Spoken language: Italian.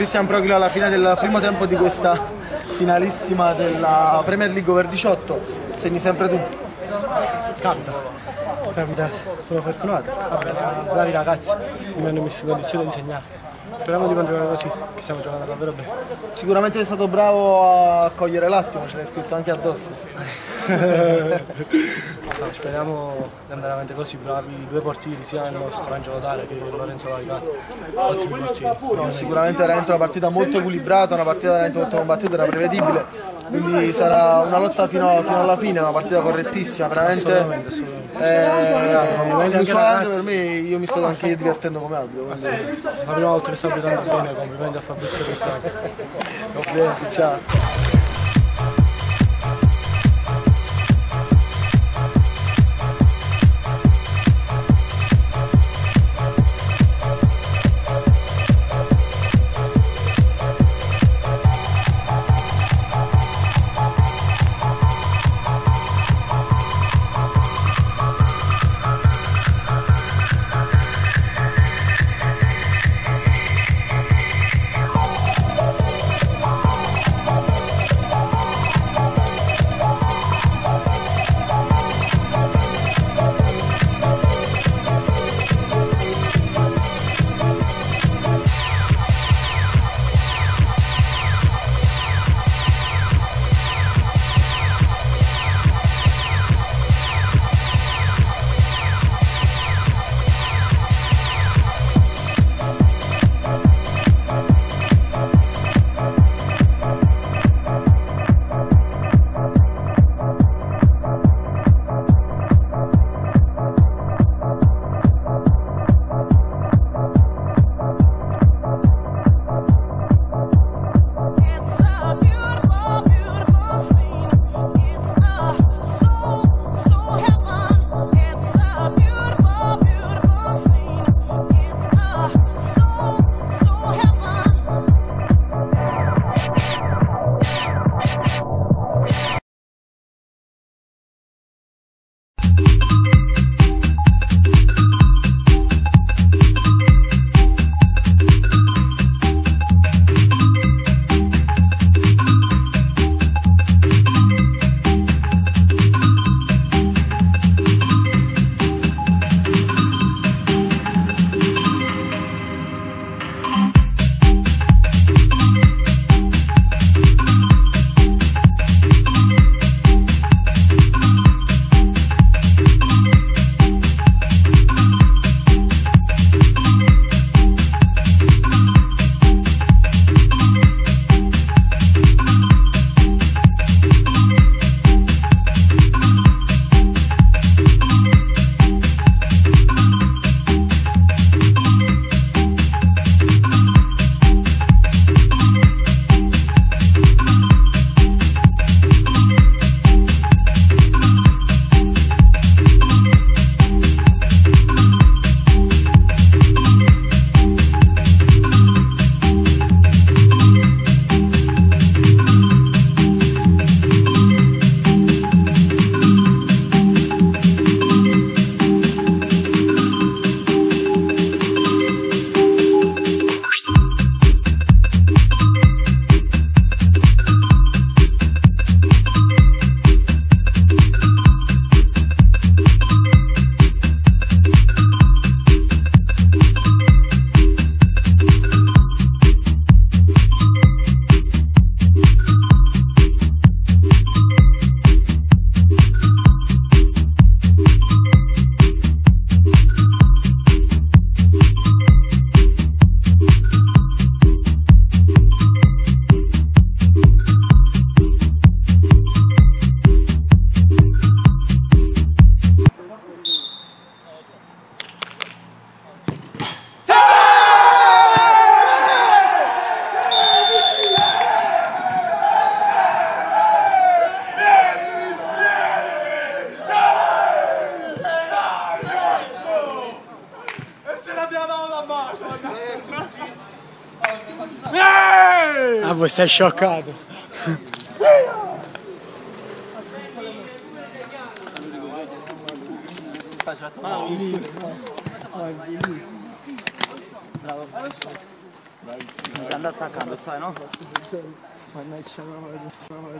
Cristian Procchio alla fine del primo tempo di questa finalissima della Premier League Over 18. Segni sempre tu. Capita, capita, sono fortunato. Vabbè, bravi ragazzi, mi hanno messo in condizione di segnare. Speriamo di continuare così, che stiamo giocando davvero bene. Sicuramente sei stato bravo a cogliere l'attimo, ce l'hai scritto anche addosso. No, speriamo di andare avanti così, bravi due portieri, sia il nostro Angelo Dare che Lorenzo Laricato. Ottimi portieri. No, sicuramente era una partita molto equilibrata, una partita veramente molto combattuta, era prevedibile, quindi sarà una lotta fino, fino alla fine, una partita correttissima, veramente. Assolutamente, assolutamente. Eh, per me, io mi sto anche divertendo come arbitro. quindi- La prima volta che sto abitando bene, complimenti a Fabrizio Pettani. Complimenti, ciao. você é chocado. Bravo. Anda atacando, sai não? Chama.